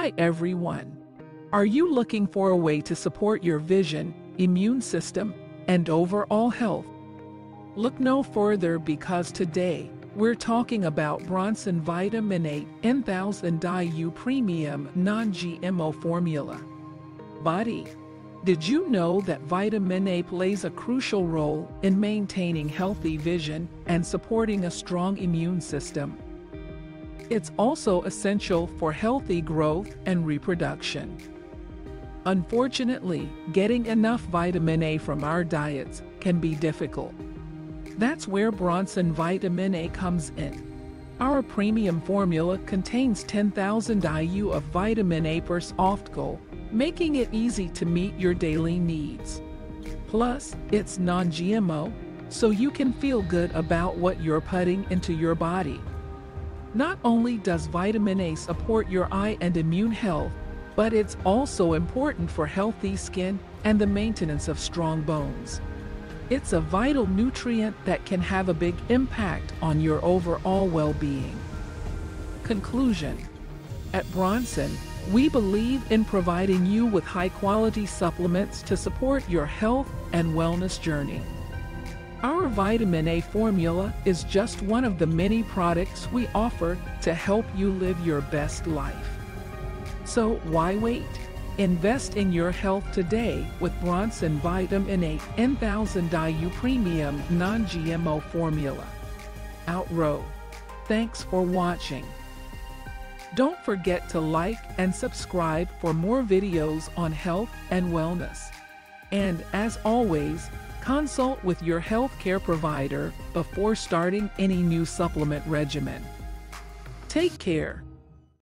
Hi everyone. Are you looking for a way to support your vision, immune system, and overall health? Look no further because today we're talking about Bronson Vitamin A 1000 IU Premium Non-GMO Formula. Body. Did you know that vitamin A plays a crucial role in maintaining healthy vision and supporting a strong immune system? It's also essential for healthy growth and reproduction. Unfortunately, getting enough vitamin A from our diets can be difficult. That's where Bronson Vitamin A comes in. Our premium formula contains 10,000 IU of vitamin A per softgel, making it easy to meet your daily needs. Plus, it's non-GMO, so you can feel good about what you're putting into your body. Not only does vitamin A support your eye and immune health, but it's also important for healthy skin and the maintenance of strong bones. It's a vital nutrient that can have a big impact on your overall well-being. Conclusion At Bronson, we believe in providing you with high-quality supplements to support your health and wellness journey. Our vitamin A formula is just one of the many products we offer to help you live your best life. So why wait? Invest in your health today with Bronson Vitamin A 1000 IU Premium Non-GMO Formula. Outrow. Thanks for watching. Don't forget to like and subscribe for more videos on health and wellness. And as always, consult with your healthcare provider before starting any new supplement regimen. Take care.